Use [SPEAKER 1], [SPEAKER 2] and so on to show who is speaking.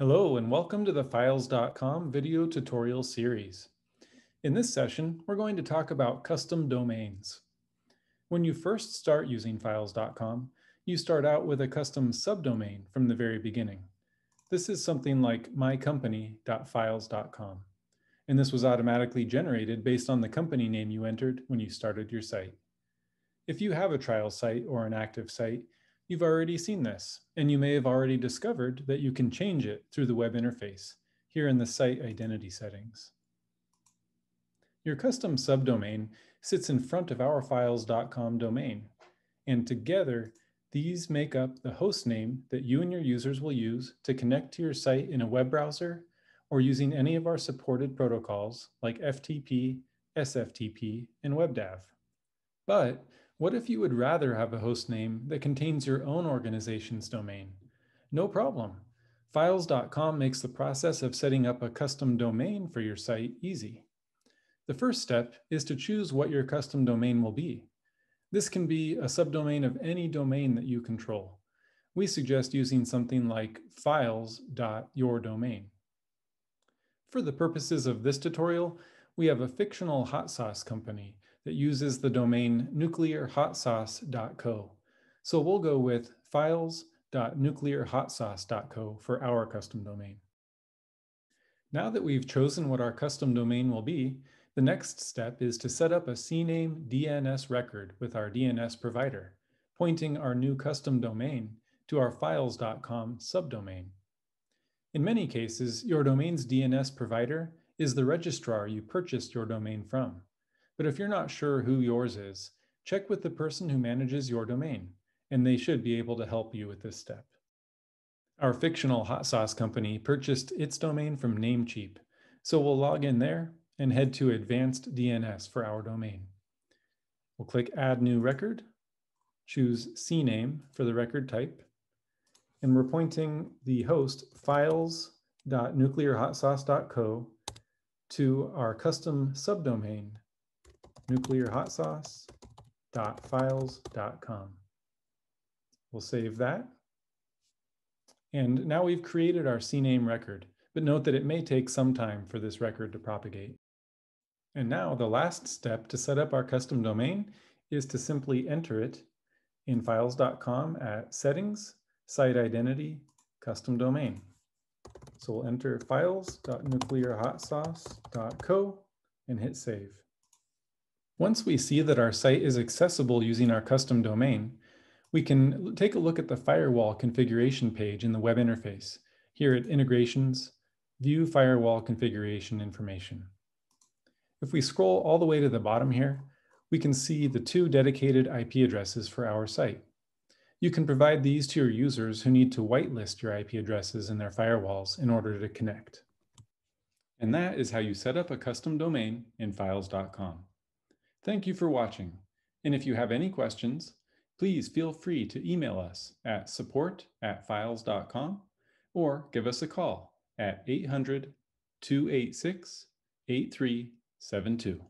[SPEAKER 1] Hello and welcome to the Files.com video tutorial series. In this session, we're going to talk about custom domains. When you first start using Files.com, you start out with a custom subdomain from the very beginning. This is something like mycompany.files.com, and this was automatically generated based on the company name you entered when you started your site. If you have a trial site or an active site, you've already seen this, and you may have already discovered that you can change it through the web interface here in the site identity settings. Your custom subdomain sits in front of our files.com domain, and together these make up the host name that you and your users will use to connect to your site in a web browser or using any of our supported protocols like FTP, SFTP, and WebDAV. But what if you would rather have a host name that contains your own organization's domain? No problem. Files.com makes the process of setting up a custom domain for your site easy. The first step is to choose what your custom domain will be. This can be a subdomain of any domain that you control. We suggest using something like files.yourdomain. For the purposes of this tutorial, we have a fictional hot sauce company that uses the domain nuclearhotsauce.co. So we'll go with files.nuclearhotsauce.co for our custom domain. Now that we've chosen what our custom domain will be, the next step is to set up a CNAME DNS record with our DNS provider, pointing our new custom domain to our files.com subdomain. In many cases, your domain's DNS provider is the registrar you purchased your domain from. But if you're not sure who yours is, check with the person who manages your domain, and they should be able to help you with this step. Our fictional hot sauce company purchased its domain from Namecheap, so we'll log in there and head to Advanced DNS for our domain. We'll click Add New Record, choose CNAME for the record type, and we're pointing the host files.nuclearhotsauce.co to our custom subdomain nuclearhotsauce.files.com. We'll save that. And now we've created our CNAME record, but note that it may take some time for this record to propagate. And now the last step to set up our custom domain is to simply enter it in files.com at settings, site identity, custom domain. So we'll enter files.nuclearhotsauce.co and hit save. Once we see that our site is accessible using our custom domain, we can take a look at the firewall configuration page in the web interface, here at Integrations, View Firewall Configuration Information. If we scroll all the way to the bottom here, we can see the two dedicated IP addresses for our site. You can provide these to your users who need to whitelist your IP addresses in their firewalls in order to connect. And that is how you set up a custom domain in files.com. Thank you for watching. And if you have any questions, please feel free to email us at support at files.com or give us a call at 800 286 8372.